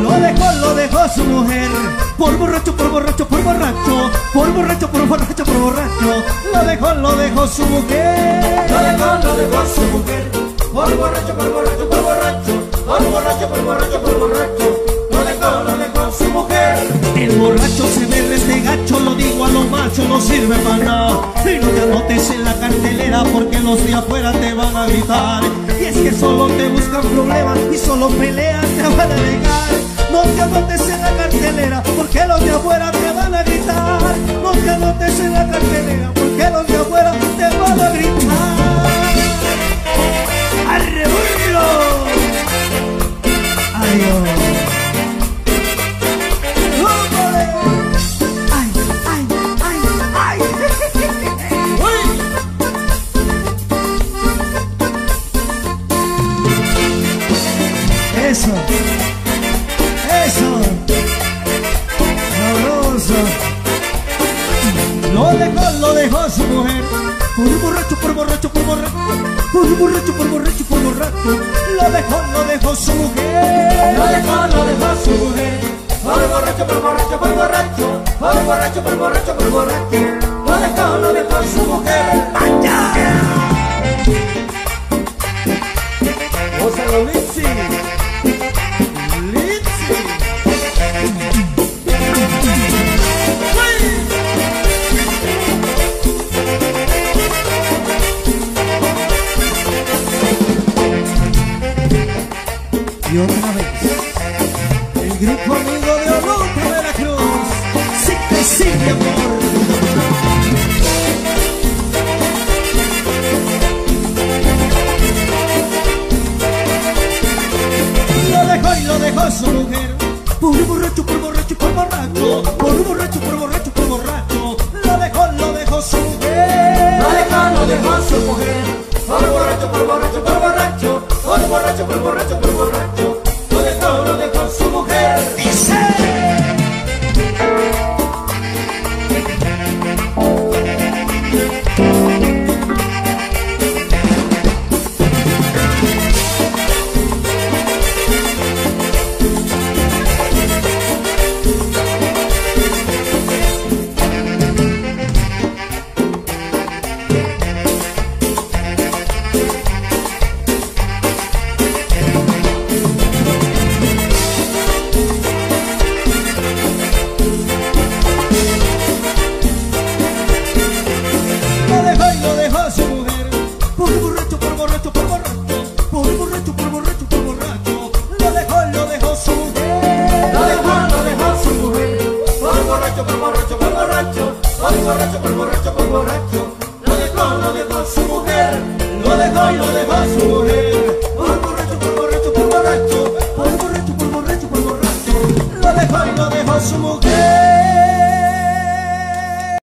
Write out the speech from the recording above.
lo dejó, lo dejó su mujer. Por borracho, por borracho, por borracho. Por borracho, por borracho, por borracho. Lo dejó, lo dejó su mujer. Lo dejó, lo dejó su mujer. Por borracho, por borracho, por borracho. Por borracho, por borracho, por borracho. Lo dejó, lo dejó su mujer. El borracho se ve desde gacho los no sirve para nada. Y no te anotes en la cartelera porque los de afuera te van a gritar. Y es que solo te buscan problemas y solo peleas te van a dejar. Eso, sabroso. Lo dejó, lo dejó su mujer. Por borracho, por borracho, por borracho. Por borracho, por borracho, por borracho. Lo dejó, lo dejó su mujer. Lo dejó, lo dejó su mujer. Por borracho, por borracho, por borracho. Por borracho, por borracho, por borracho. Lo dejó, lo dejó su mujer. ¡Vaya! Gózalo, Litsi. Y otra vez, el grupo amigo de Olota de la Cruz, sí que sí, amor. Lo dejó y lo dejó su mujer. Por borracho, por borracho, por borracho. Por borracho, por borracho, por borracho. Lo dejó, lo dejó su mujer. Lo dejó, lo dejó su mujer. Por borracho, por borracho. Por borracho, por borracho, por borracho. borracho, por borracho, por borracho.